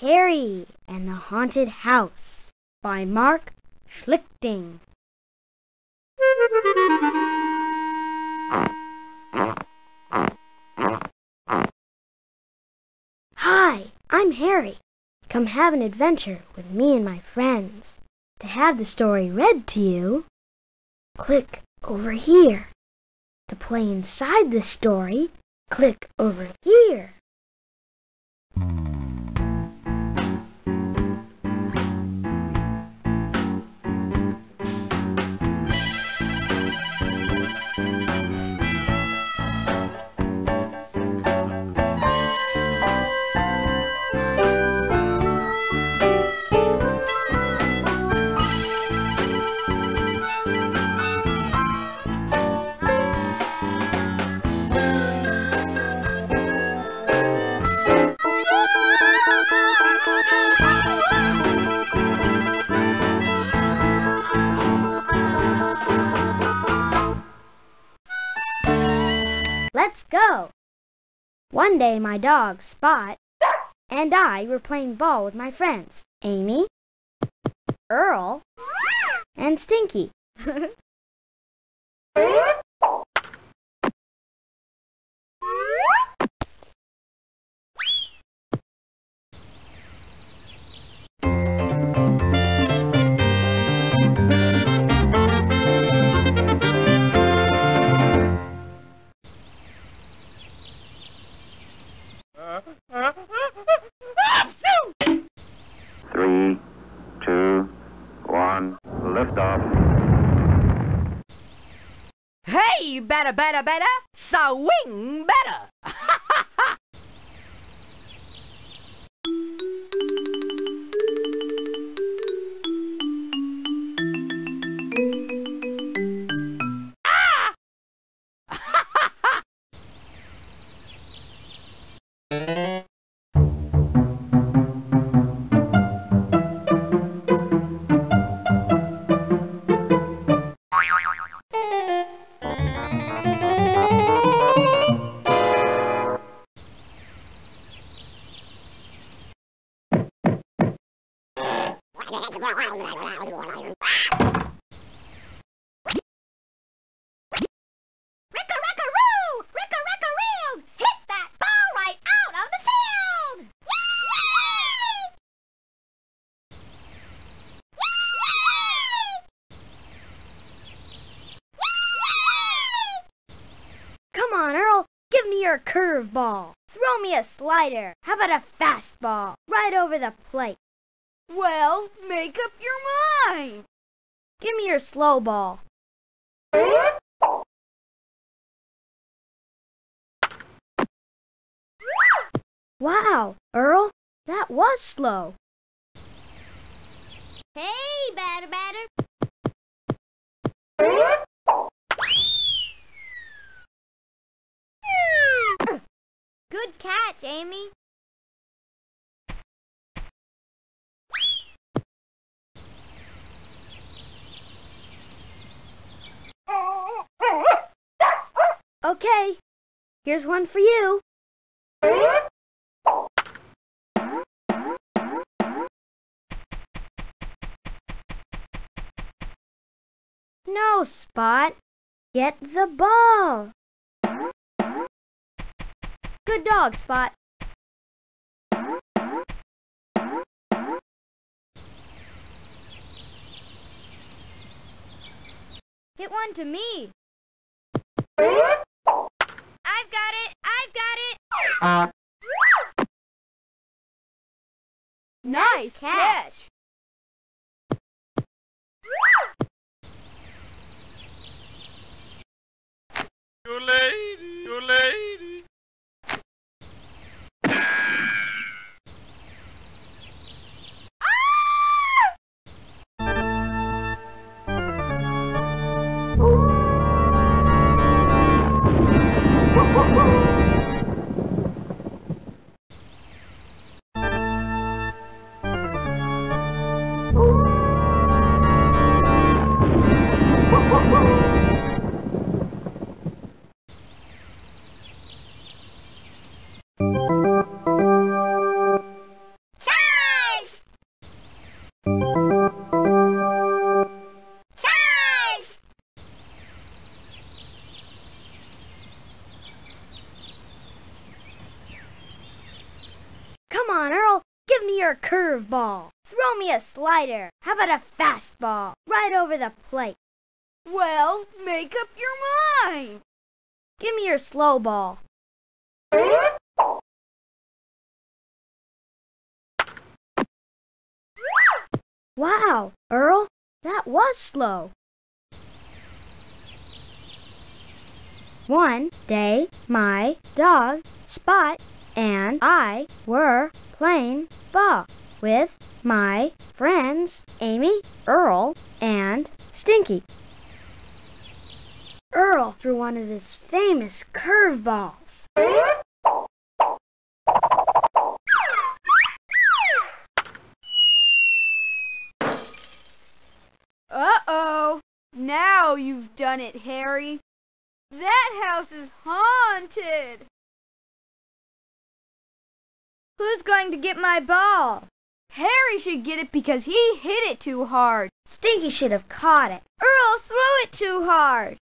Harry and the Haunted House by Mark Schlichting. Hi, I'm Harry. Come have an adventure with me and my friends. To have the story read to you, click over here. To play inside the story, click over here. Go! One day my dog, Spot, and I were playing ball with my friends, Amy, Earl, and Stinky. better, better, better, swing better. Slider. How about a fastball? Right over the plate. well, make up your mind. Give me your slow ball. Wow, Earl, that was slow. Hey, batter, batter! Good catch, Amy. Okay, here's one for you. No, Spot. Get the ball. Good dog, Spot. Hit one to me. I've got it! I've got it! Nice catch. You lady, you lady. Slider. How about a fastball? Right over the plate. Well, make up your mind. Give me your slow ball. Wow, Earl, that was slow. One day, my dog, Spot, and I were playing ball with my friends Amy, Earl, and Stinky. Earl threw one of his famous curveballs. Uh-oh. Now you've done it, Harry. That house is haunted. Who's going to get my ball? Harry should get it because he hit it too hard. Stinky should have caught it. Earl threw it too hard.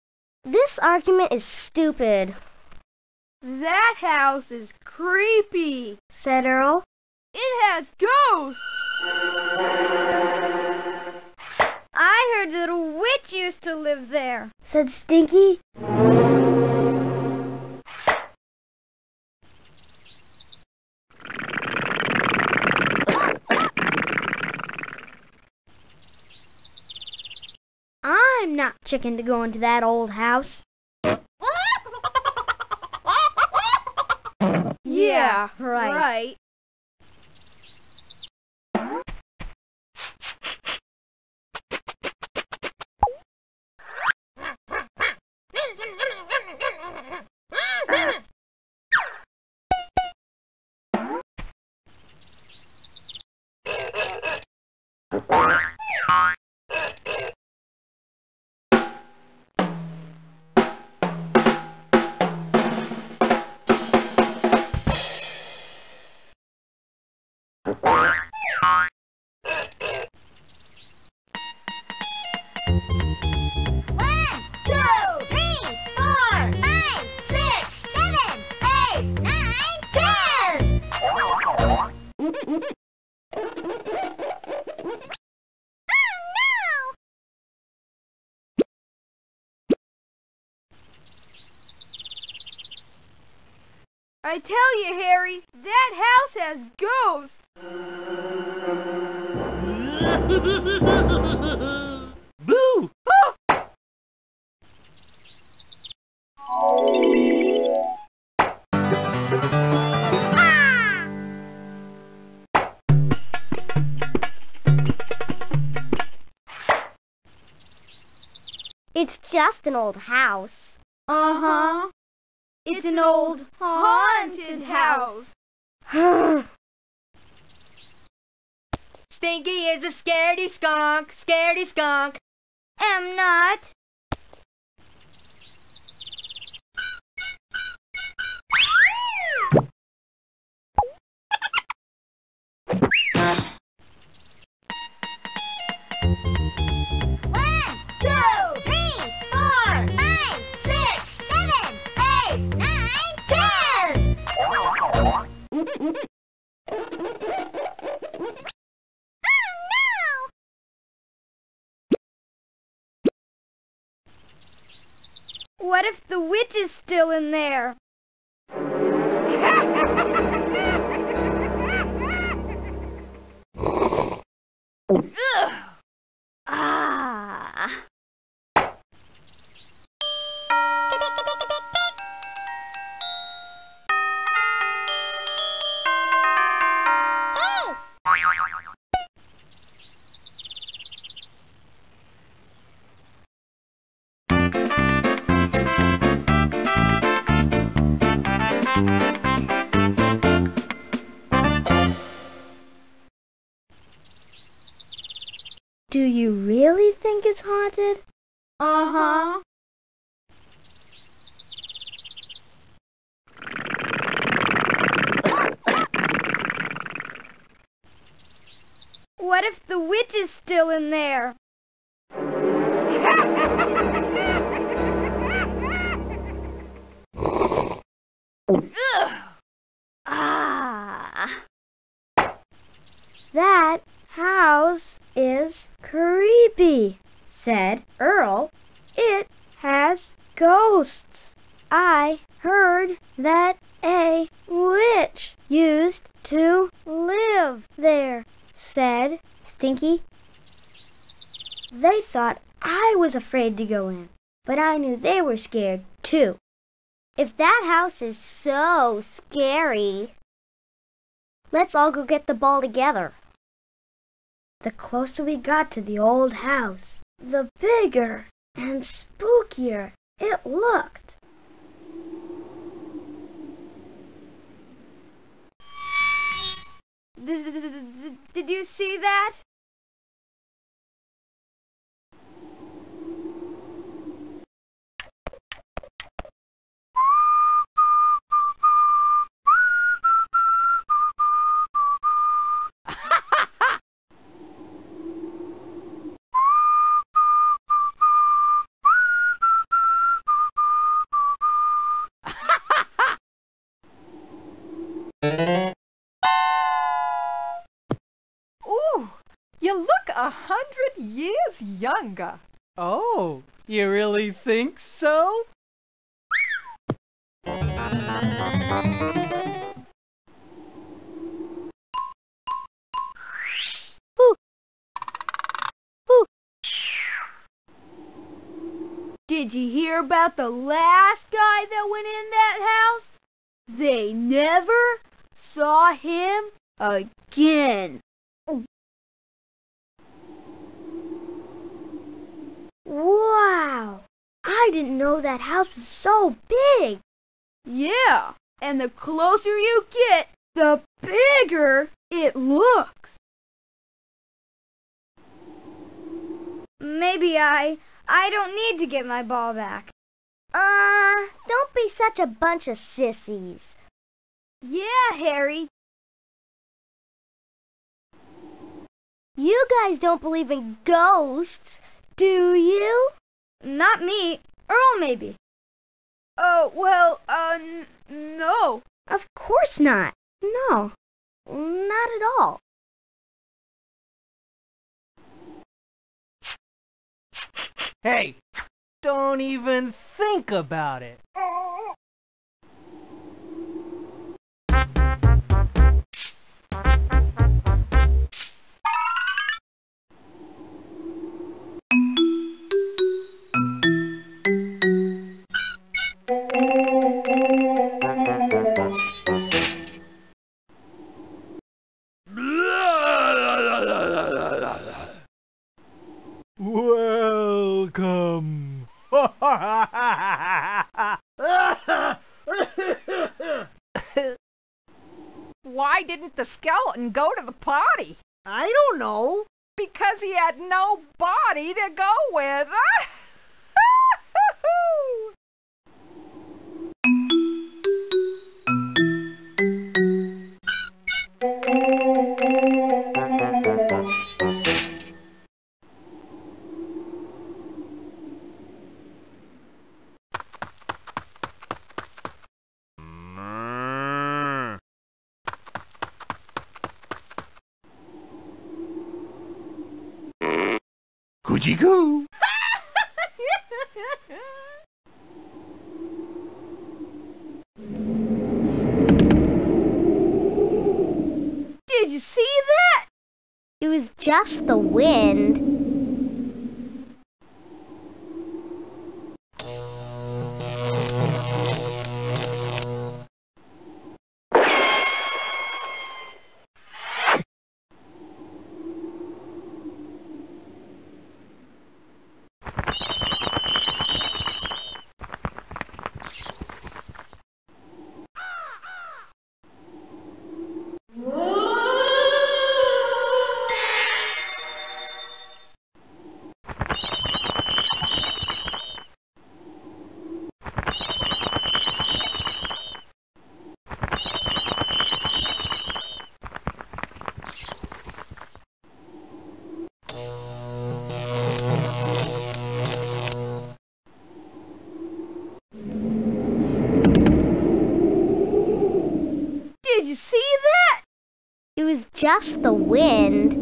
This argument is stupid, That house is creepy. said Earl. It has ghosts. I heard that a witch used to live there, said Stinky. I'm not chicken to go into that old house. Yeah, right. right. I tell you, Harry, that house has ghosts. Boo! It's just an old house. Uh-huh. It's an old haunted house. Stinky is a scaredy skunk, scaredy skunk. Am not. What if the witch is still in there? Ah. Think it's haunted? Uh-huh. What if the witch is still in there? Ah. That house is creepy, said Earl. It has ghosts. I heard that a witch used to live there, said Stinky. They thought I was afraid to go in, but I knew they were scared too. If that house is so scary, let's all go get the ball together. The closer we got to the old house, the bigger and spookier it looked. Did you see that? Ooh, you look a hundred years younger. Oh, you really think so? Did you hear about the last guy that went in that house? They never saw him again. Wow! I didn't know that house was so big. Yeah, and the closer you get, the bigger it looks. Maybe I, I don't need to get my ball back. Uh, don't be such a bunch of sissies. Yeah, Harry. You guys don't believe in ghosts, do you? Not me. Earl maybe. Oh, well, uh, no. Of course not. No, not at all. Hey, don't even think about it. Why didn't the skeleton go to the party? I don't know. Because he had no body to go with. Ah! Coo. Did you see that? It was just the wind. Just the wind.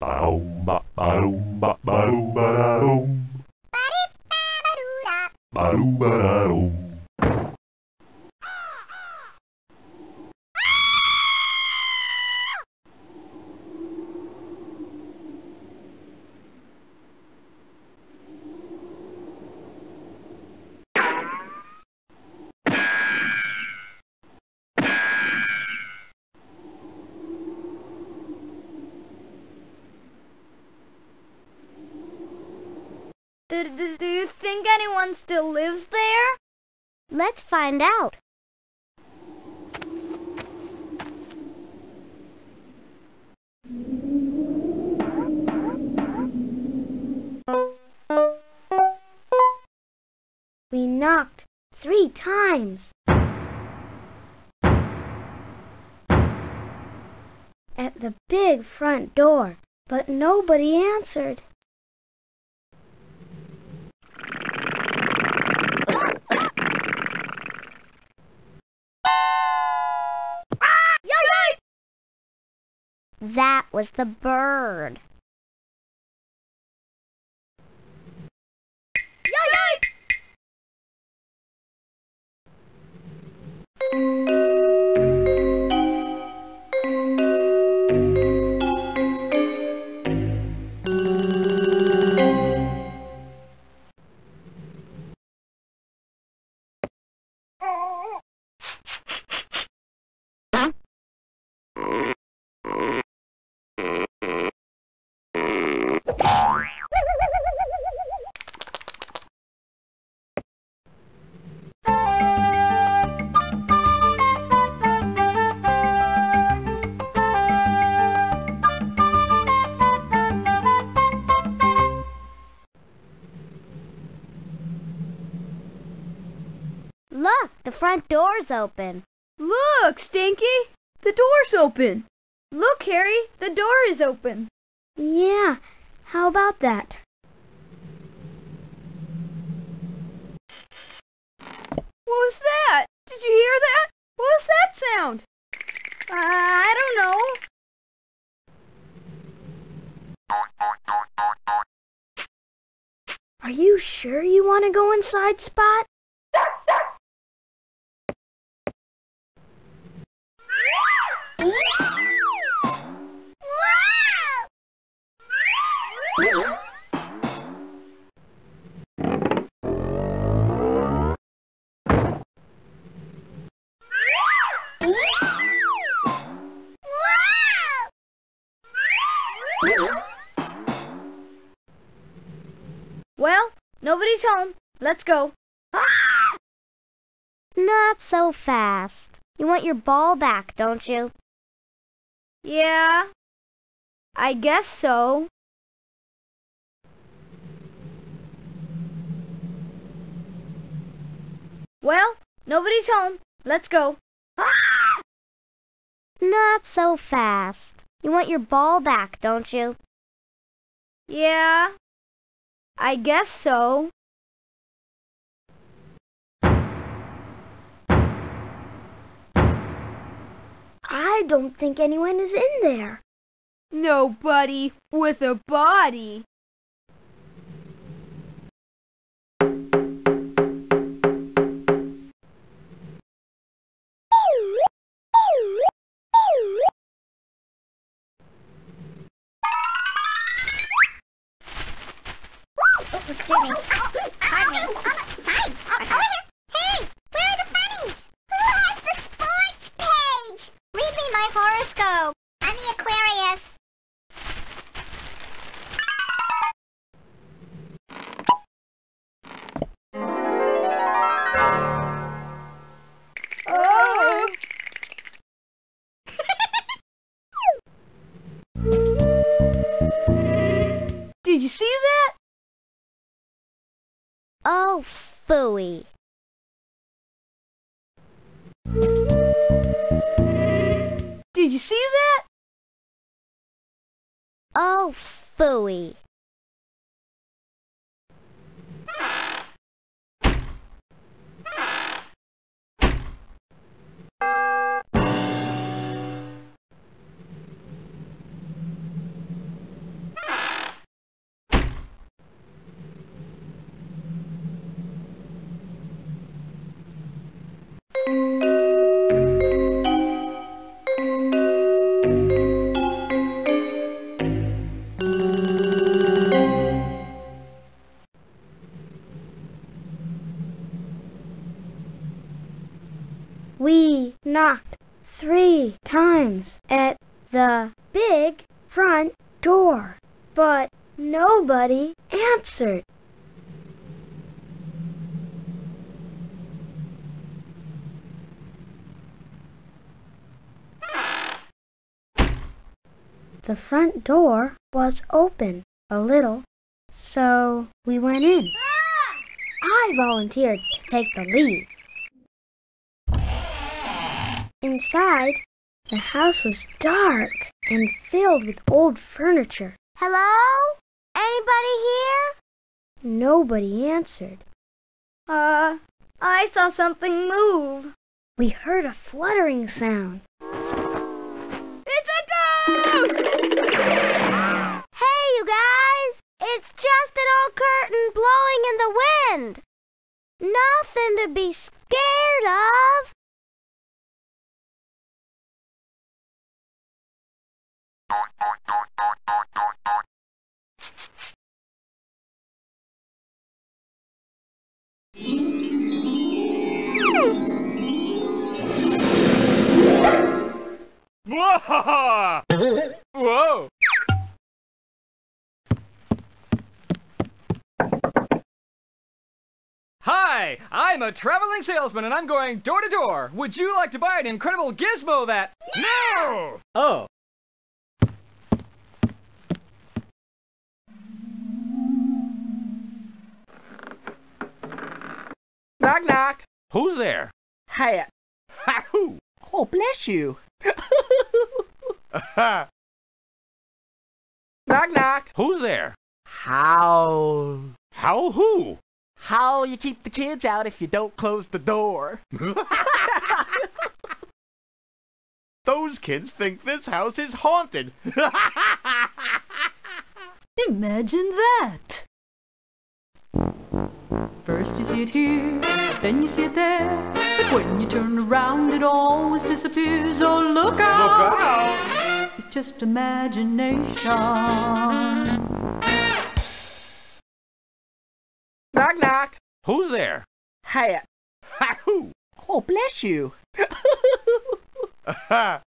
Ba-dum, ba- ba-dum, ba- ba-dum, ba-da-dum. Ba-dum, ba-da-dum. Do, do, do you think anyone still lives there? Let's find out. We knocked three times. At the big front door, but nobody answered. That was the bird. Look, door's open. Look, Stinky! The door's open. Look, Harry, the door is open. Yeah, how about that? What was that? Did you hear that? What was that sound? Uh, I don't know. Are you sure you want to go inside, Spot? Let's go. Ah! Not so fast. You want your ball back, don't you? Yeah, I guess so. Well, nobody's home. Let's go. Ah! Not so fast. You want your ball back, don't you? Yeah, I guess so. I don't think anyone is in there. Nobody with a body. Oh, hey, where are the bunnies? Who has the sports page? Read me horoscope. I'm the Aquarius. Oh! Did you see that? Oh, phooey. Did you see that? Oh, phooey. Times at the big front door, but nobody answered. The front door was open a little, so we went in. I volunteered to take the lead. Inside, the house was dark and filled with old furniture. Hello? Anybody here? Nobody answered. Uh, I saw something move. We heard a fluttering sound. It's a ghost! hey, you guys! It's just an old curtain blowing in the wind. Nothing to be scared of. Whoa! Whoa! Hi, I'm a traveling salesman and I'm going door to door. Would you like to buy an incredible gizmo that... No! Oh. Knock, knock. Who's there? Hat. Ha! Who? Oh, bless you. Knock, knock. Who's there? How? How who? How you keep the kids out if you don't close the door? Those kids think this house is haunted. Imagine that! First you see it here, then you see it there. But when you turn around, it always disappears. Oh, look out! Look out! It's just imagination. Knock, knock. Who's there? Hat. Ha! Who? Oh, bless you.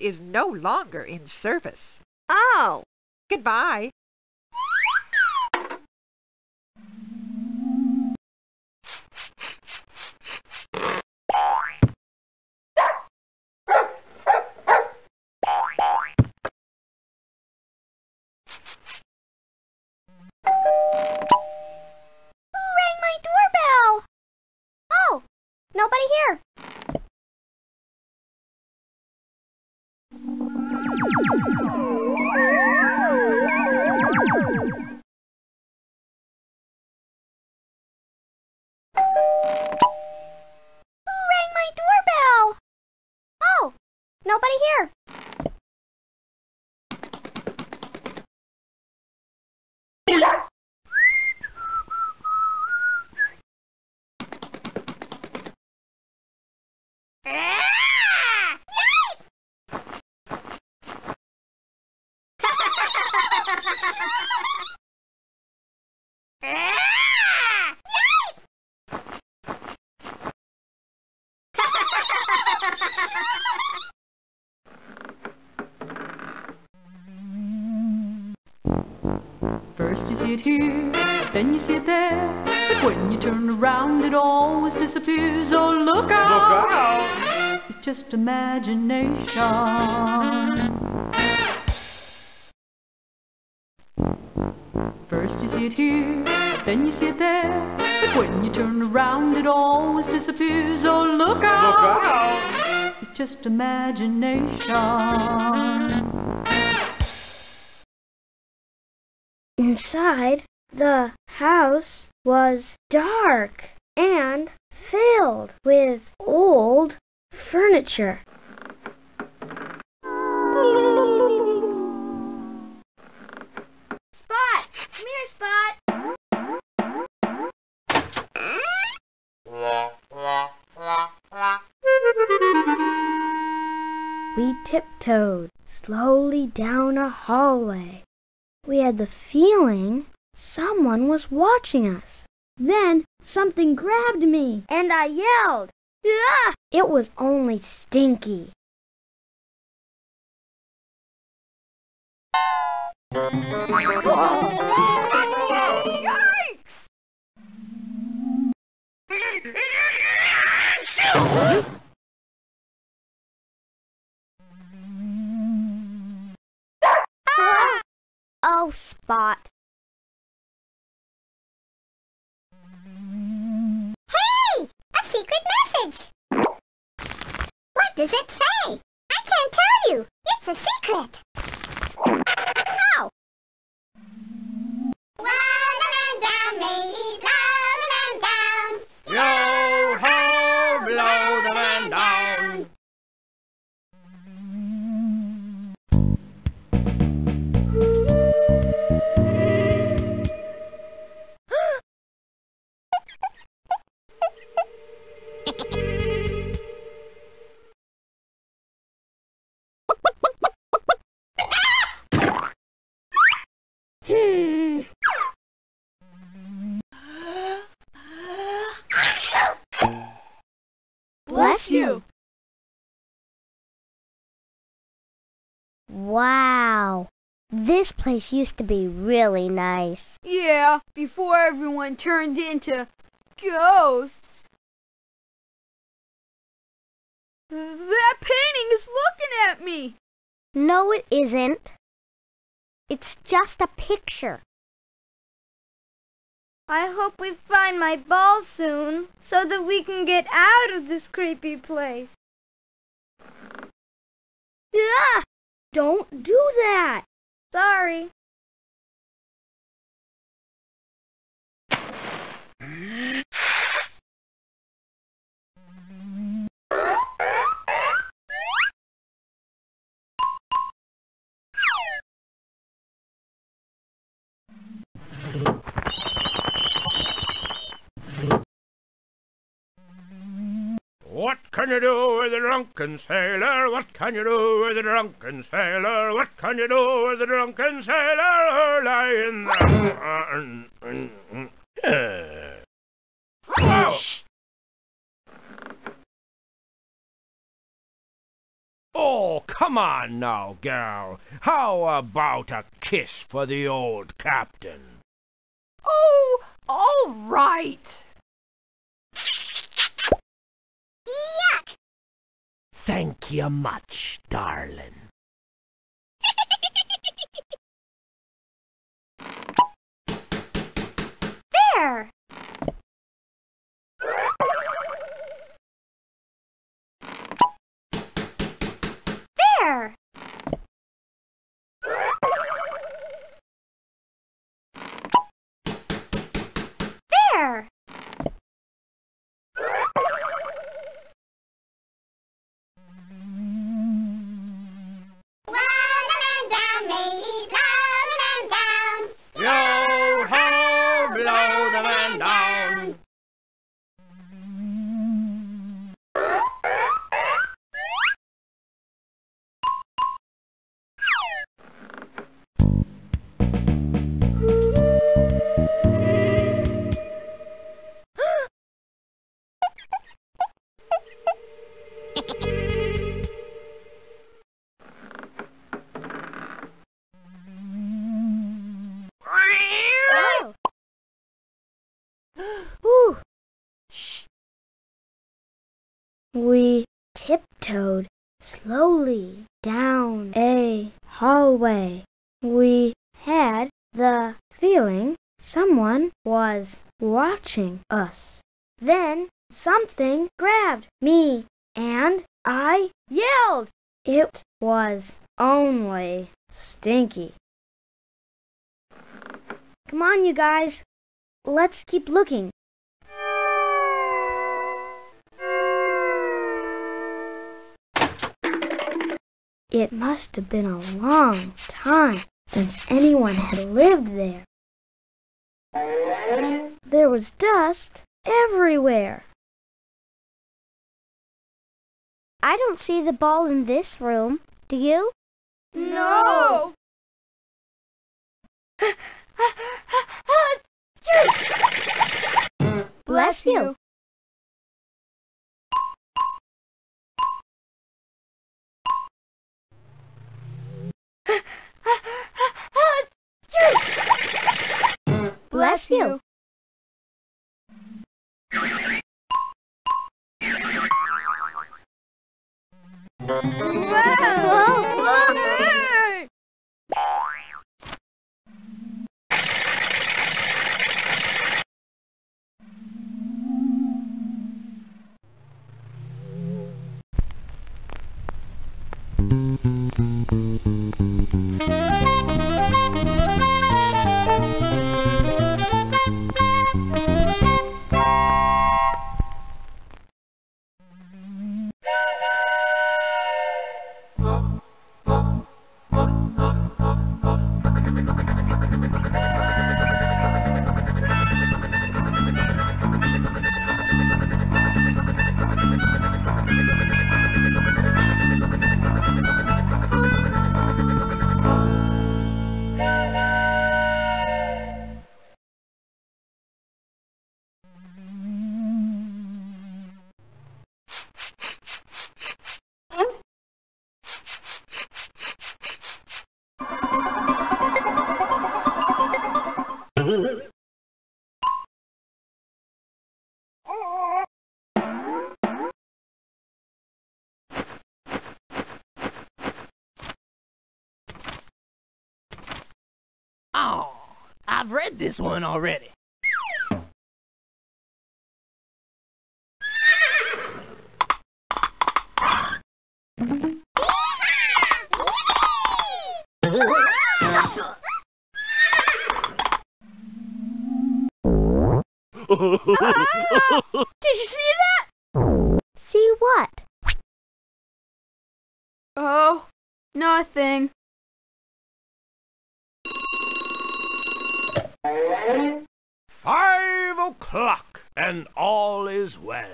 is no longer in service. Oh. Goodbye. Who rang my doorbell? Oh, nobody here. Nobody here. It here, then you see it there. But when you turn around, it always disappears. Oh, look out! It's just imagination. First you see it here, then you see it there. But when you turn around, it always disappears. Oh, look out! It's just imagination. Inside, the house was dark and filled with old furniture. Spot! Come here, Spot! We tiptoed slowly down a hallway. We had the feeling someone was watching us. Then something grabbed me and I yelled. Ah! It was only Stinky. Oh, Spot. Hey! A secret message! What does it say? I can't tell you. It's a secret. How? Love down, ladies, love This place used to be really nice. Yeah, before everyone turned into ghosts. That painting is looking at me! No, it isn't. It's just a picture. I hope we find my ball soon, so that we can get out of this creepy place. Ah! Don't do that. Sorry. What can you do with a drunken sailor? What can you do with a drunken sailor? What can you do with a drunken sailor lying there? Oh, come on now, gal. How about a kiss for the old captain? Oh, all right. Yuck! Thank you much, darling. There! There! Someone was watching us. Then something grabbed me and I yelled. It was only Stinky. Come on, you guys. Let's keep looking. It must have been a long time since anyone had lived there. There was dust everywhere. I don't see the ball in this room. Do you? No! Bless you. I've read this one already. Did you see that? See what? Oh, nothing. Five o'clock, and all is well.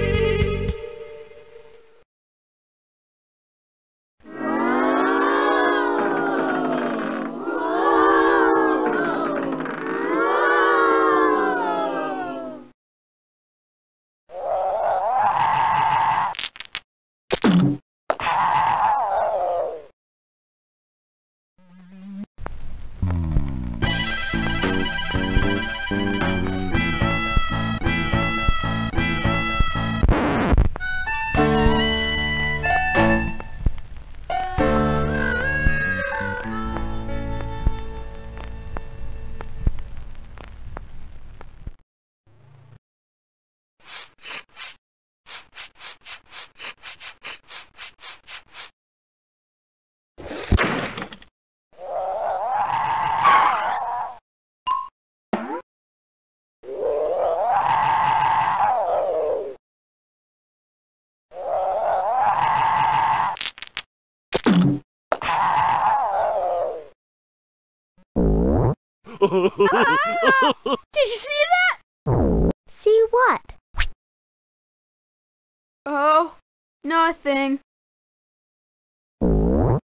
Did you see that? See what? Oh, nothing. Did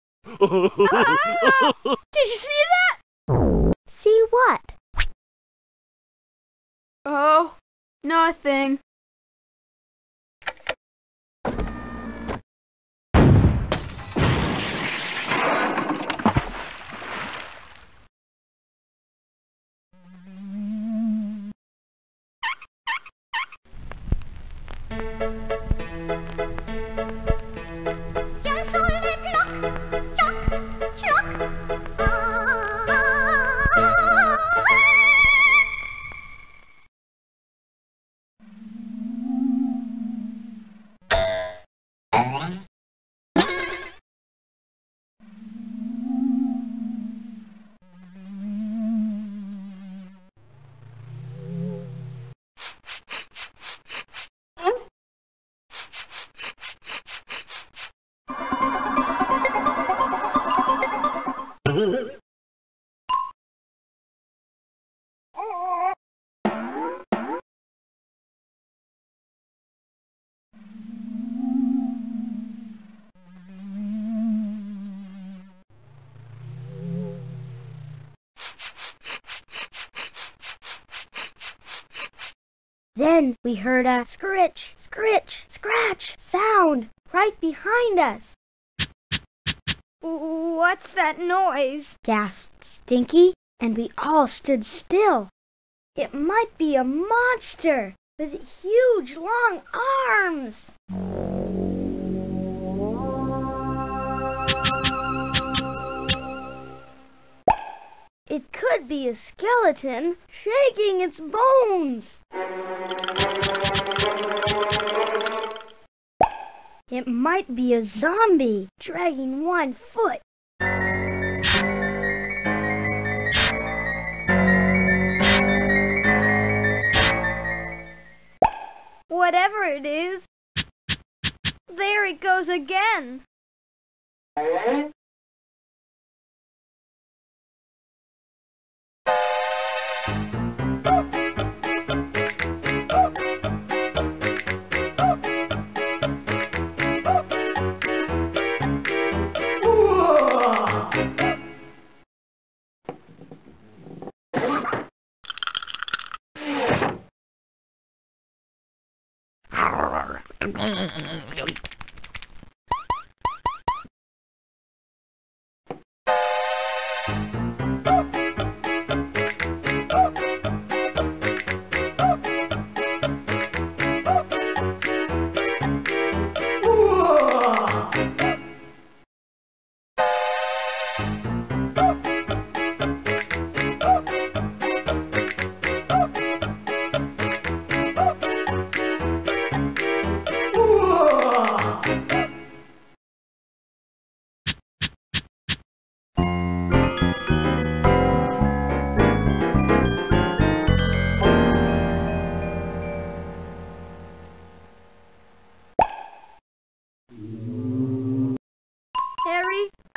you see that? See what? Oh, nothing. Then we heard a scritch, scritch, scratch sound right behind us. What's that noise? gasped Stinky, and we all stood still. It might be a monster with huge long arms. It could be a skeleton shaking its bones. It might be a zombie dragging one foot. Whatever it is. There it goes again.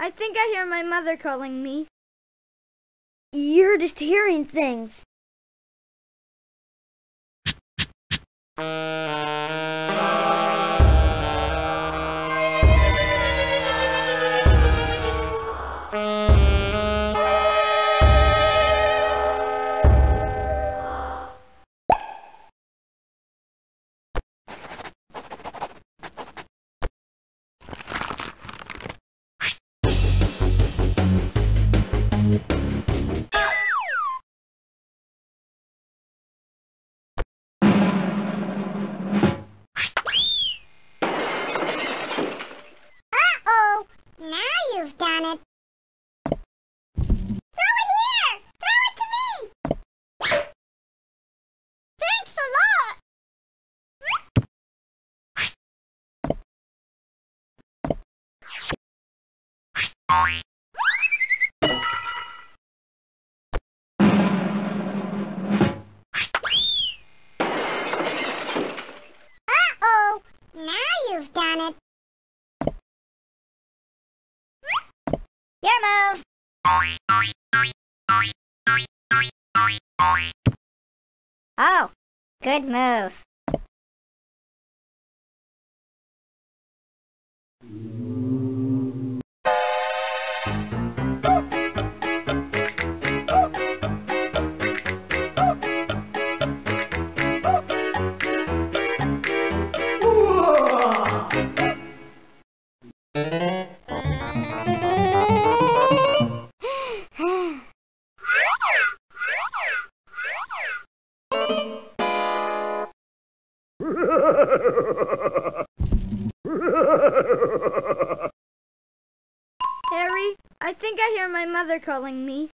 I think I hear my mother calling me. You're just hearing things. Uh-oh. Oh, good move. Harry, I think I hear my mother calling me.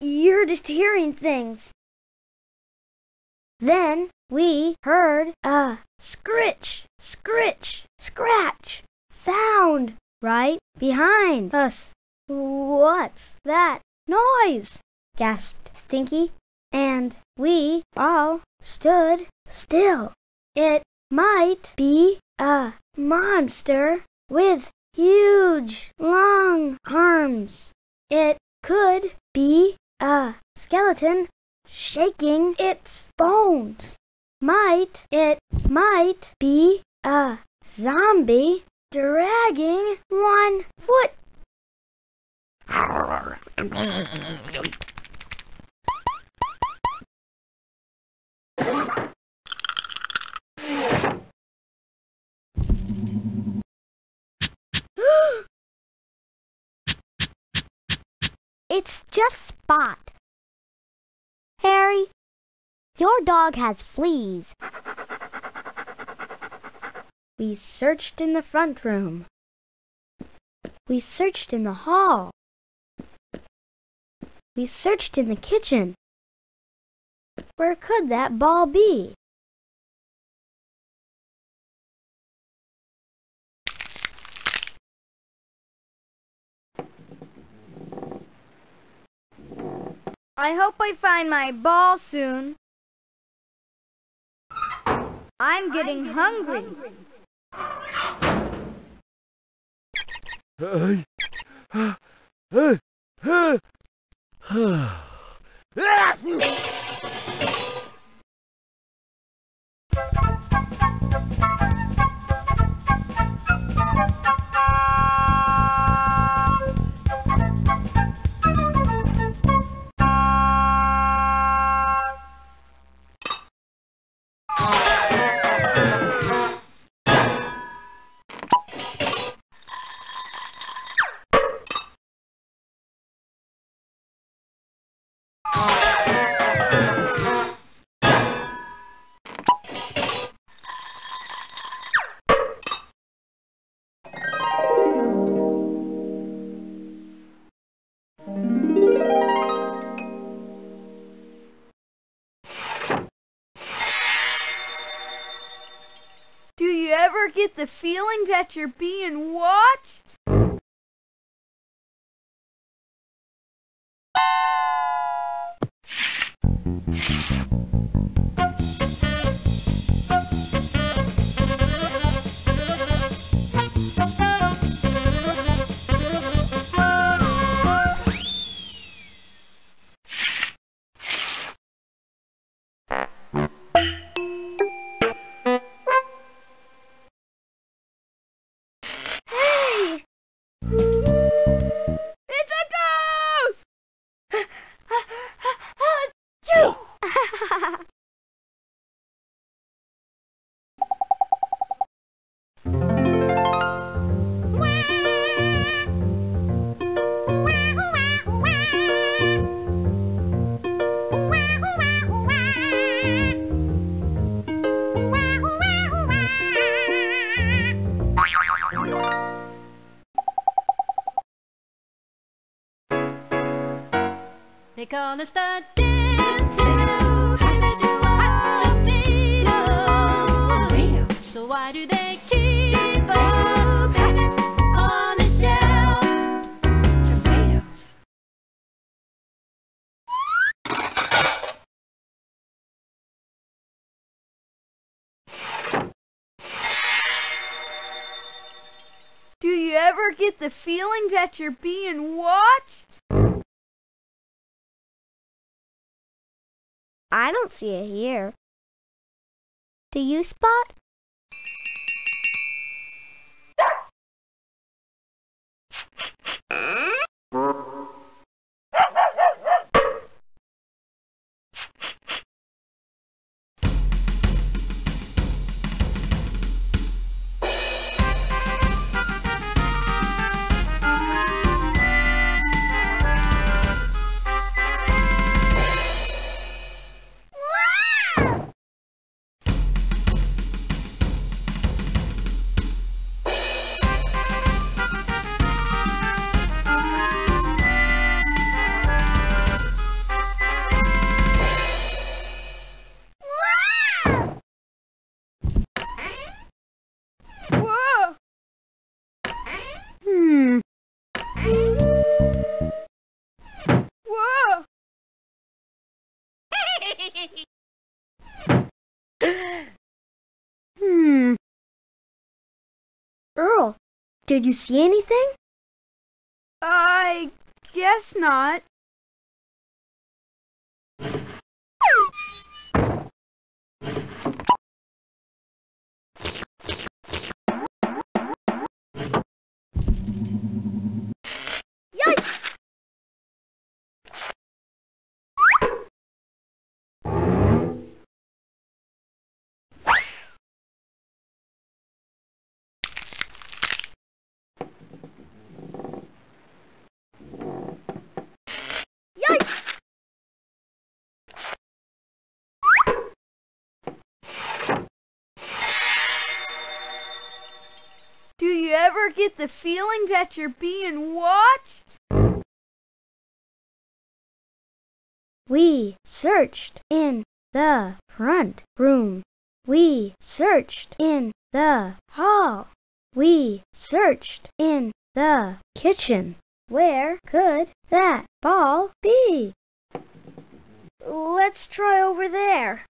You're just hearing things. Then we heard a scritch, scritch, scratch sound right behind us. What's that noise? gasped Stinky, and we all stood still. It might be a monster with huge long arms. It could be a skeleton shaking its bones. Might it might be a zombie dragging one foot. It's just Spot. Harry, your dog has fleas. We searched in the front room. We searched in the hall. We searched in the kitchen. Where could that ball be? I hope I find my ball soon. I'm getting hungry. Do the feeling that you're being watched? So why do they keep on the shelf? Do you ever get the feeling that you're being watched? I don't see it here. Do you, Spot? Did you see anything? I guess not. Ever get the feeling that you're being watched? We searched in the front room. We searched in the hall. We searched in the kitchen. Where could that ball be? Let's try over there.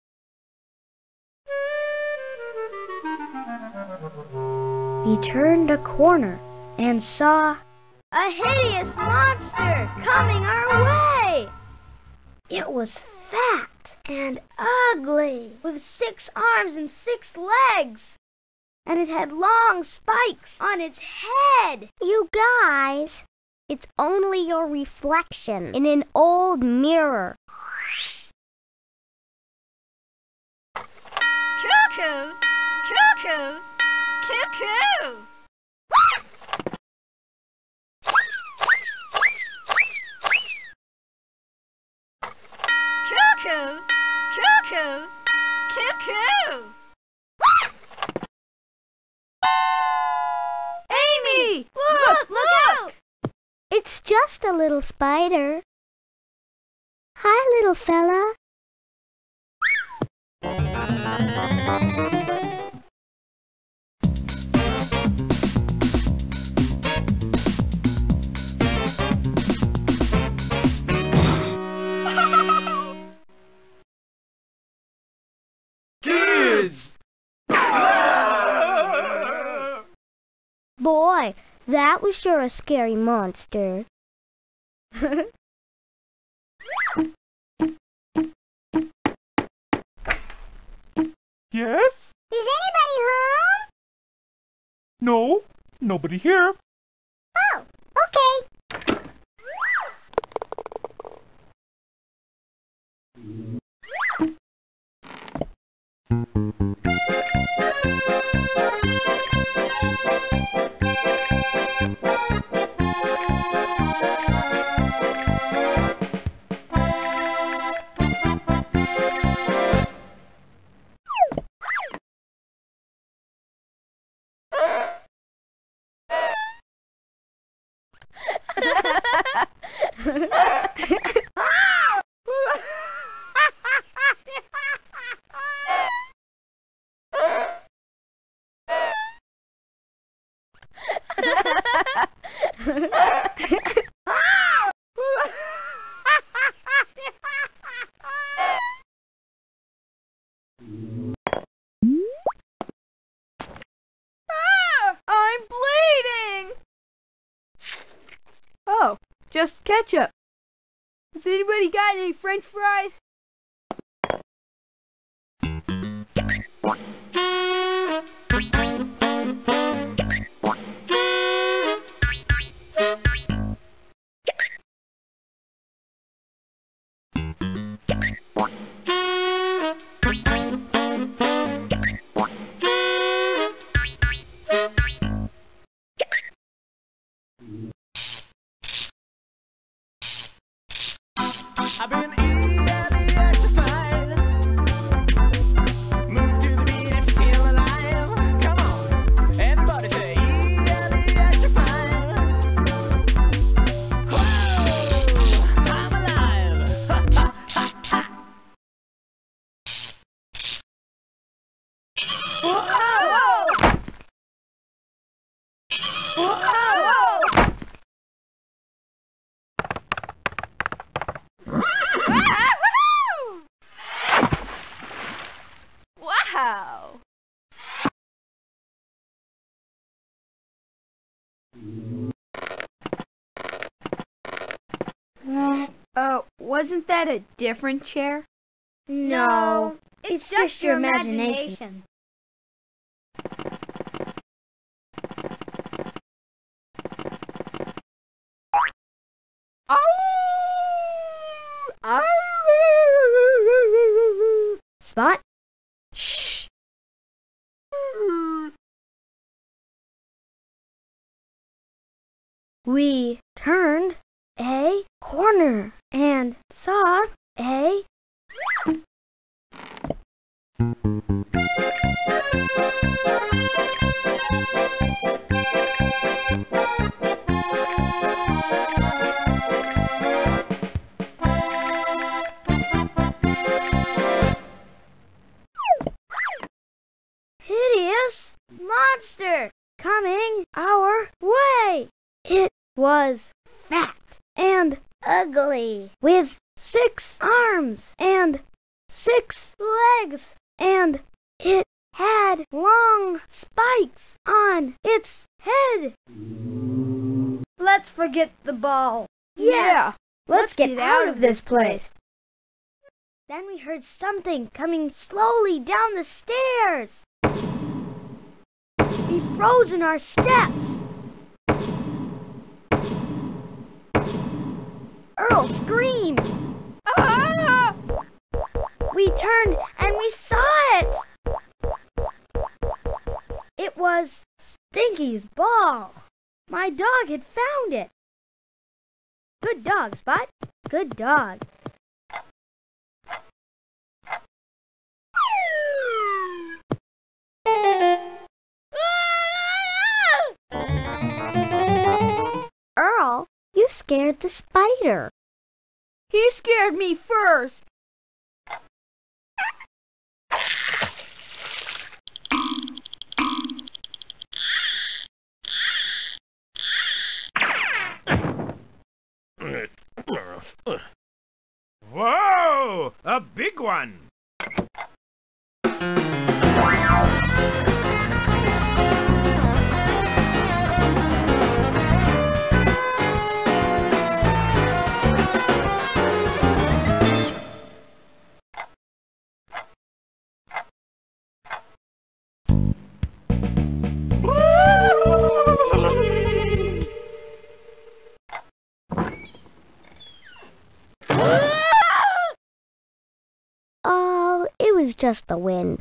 We turned a corner and saw A hideous monster coming our way! it was fat and ugly, With six arms and six legs. And it had long spikes on its head. You guys, it's only your reflection in an old mirror. Cuckoo! Cuckoo! Cuckoo! Cuckoo! Cuckoo! Cuckoo! Amy! Look! Look out! It's just a little spider. Hi, little fella. That was sure a scary monster. Yes? Is anybody home? No? Nobody here. Oh. Oh, just ketchup. Has anybody got any french fries? Wasn't that a different chair? No, it's just your imagination. Oh, oh. Spot? Shh. We turned a corner and saw a hideous monster coming our way. It was fat and ugly with six arms and six legs and it had long spikes on its head. Let's forget the ball. Yeah, let's, get, get out out of of this place. Then we heard something coming slowly down the stairs. We froze in our steps. Earl screamed. Ah! We turned and we saw it. It was Stinky's ball. My dog had found it. Good dog, Spot. Good dog. Earl, scared the spider. He scared me first. Whoa! A big one! Just the wind.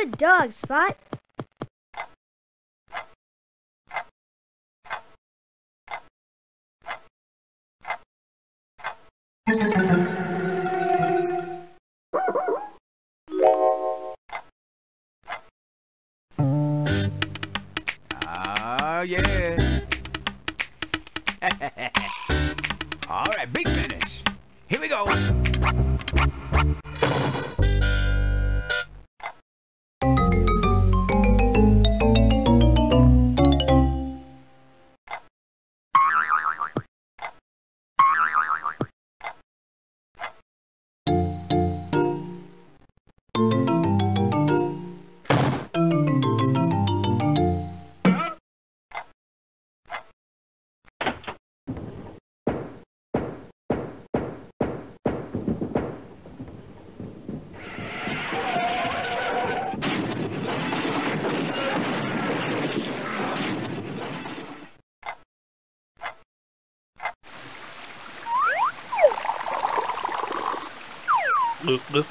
Good dog, Spot.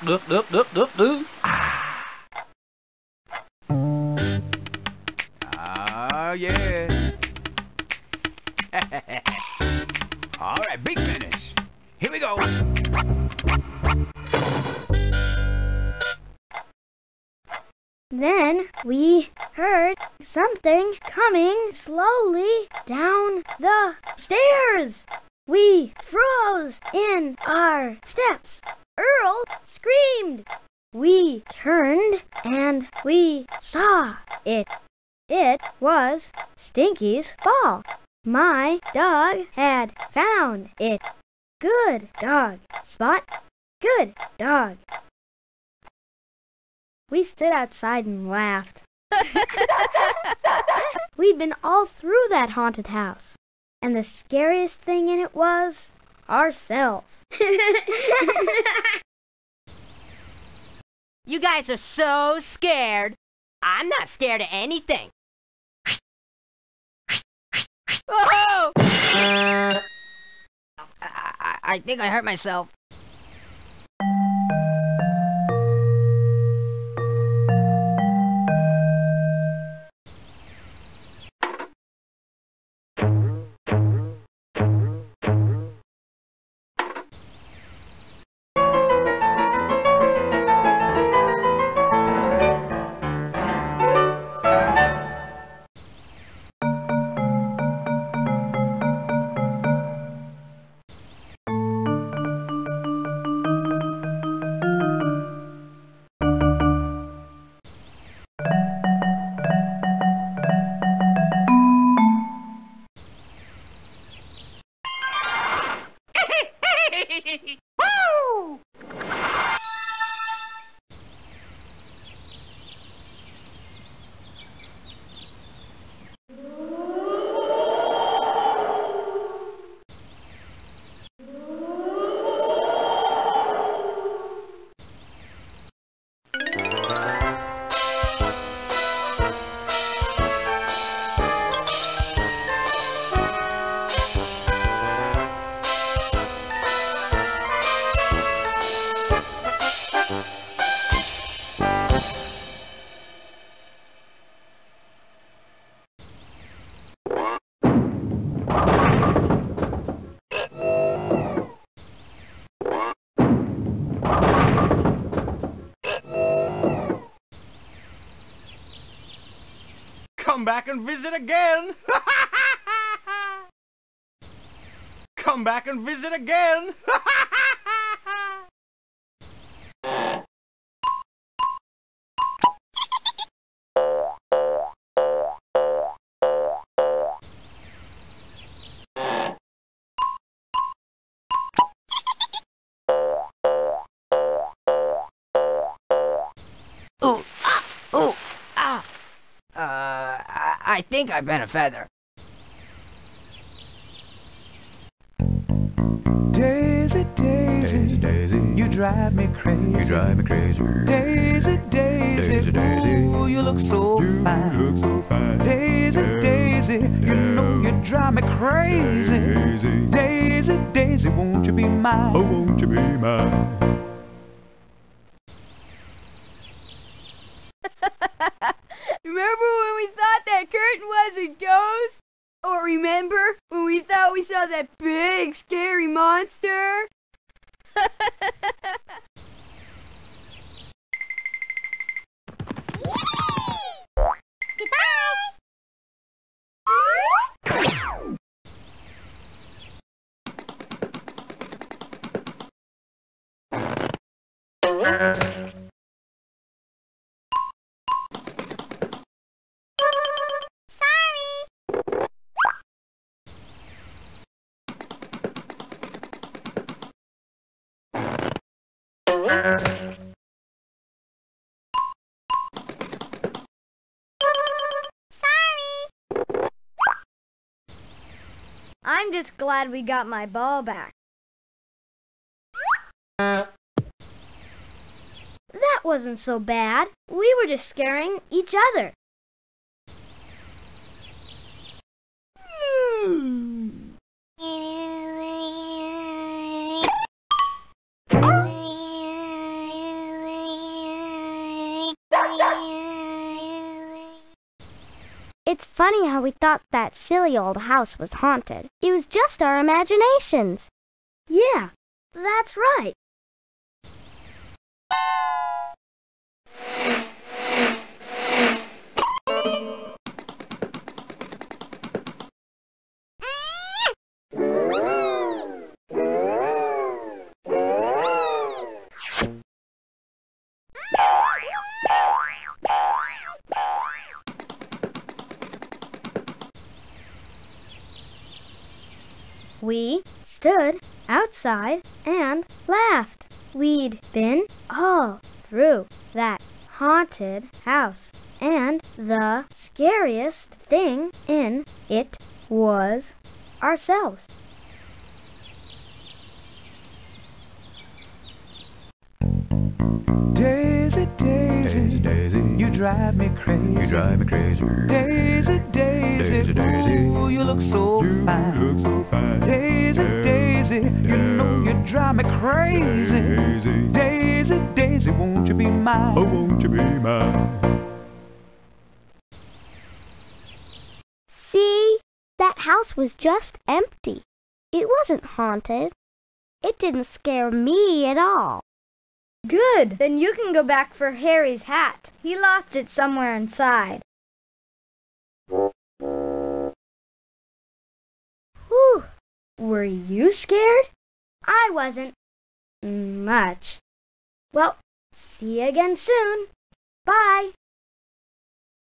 Được, được, được, it. It was Stinky's fall. My dog had found it. Good dog, Spot. Good dog. We stood outside and laughed. We'd been all through that haunted house. And the scariest thing in it was ourselves. You guys are so scared. I'm not scared of anything. Oh! I, I, I think I hurt myself. Come back and visit again. Come back and visit again. think I bent a feather. Daisy, Daisy, Daisy, you drive me crazy. You drive me crazy. Daisy, Daisy, Daisy, Daisy. ooh, you look so You fine. look so fine. Daisy, Yeah. Daisy, you know you drive me crazy. Daisy. Daisy, Daisy, won't you be mine? Oh, won't you be mine? Just glad we got my ball back. That wasn't so bad. We were just scaring each other. Hmm. It's funny how we thought that silly old house was haunted. It was just our imaginations. Yeah, that's right. We stood outside and laughed. We'd been all through that haunted house, and the scariest thing in it was ourselves. Daisy, Daisy, Daisy, you drive me crazy. You drive me crazy. Daisy, Daisy, Daisy, Daisy, ooh, you look so You fine. look so fine. Daisy, Daisy, you know you drive me crazy. Daisy, Daisy, Daisy, won't you be mine? oh, won't you be mine? See? That house was just empty. It wasn't haunted. It didn't scare me at all. Good. Then you can go back for Harry's hat. He lost it somewhere inside. Were you scared? I wasn't. Much. Well, see you again soon. Bye.